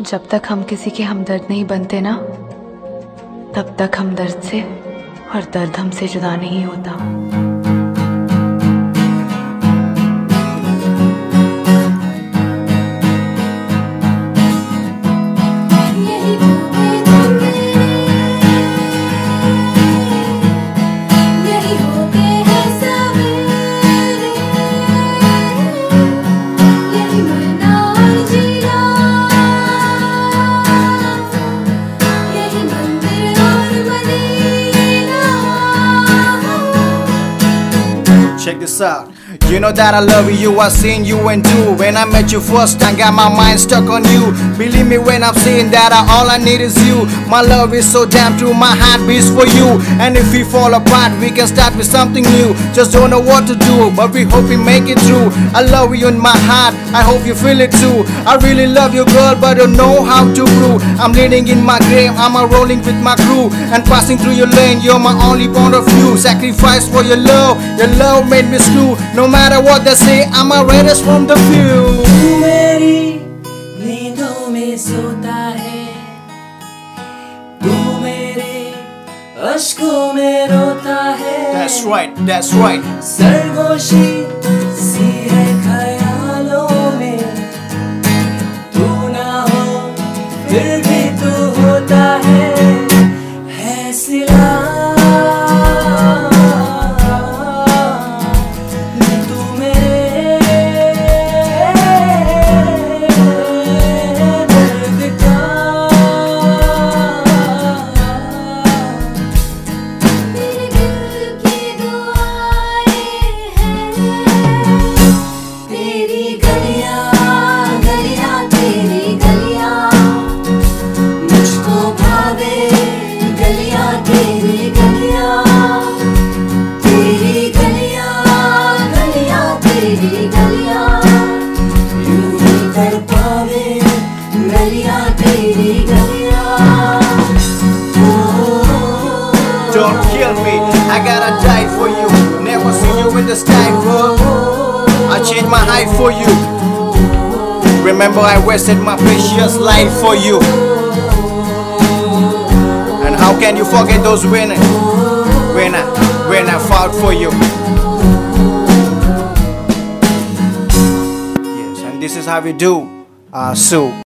जब तक हम किसी के हमदर्द नहीं बनते ना, तब तक हम दर्द से और दर्द हमसे जुदा नहीं होता। Check this out. You know that I love you, I seen you and do. When I met you first time, got my mind stuck on you. Believe me when I'm saying that I, all I need is you. My love is so damn true, my heart beats for you. And if we fall apart, we can start with something new. Just don't know what to do, but we hope we make it through. I love you in my heart, I hope you feel it too. I really love you, girl, but don't know how to brew. I'm leaning in my grave, I'm a rolling with my crew. And passing through your lane, you're my only point of view. Sacrifice for your love, your love made me screw. No matter what they say, I'm a reddest from the few. तू मेरी नींदों में सोता है तू मेरे अश्कों में रोता है That's right, that's right. सरगोशी The sky. I changed my height for you. Remember, I wasted my precious life for you. And how can you forget those winners when I when I fought for you? Yes, and this is how we do. Uh, Sue.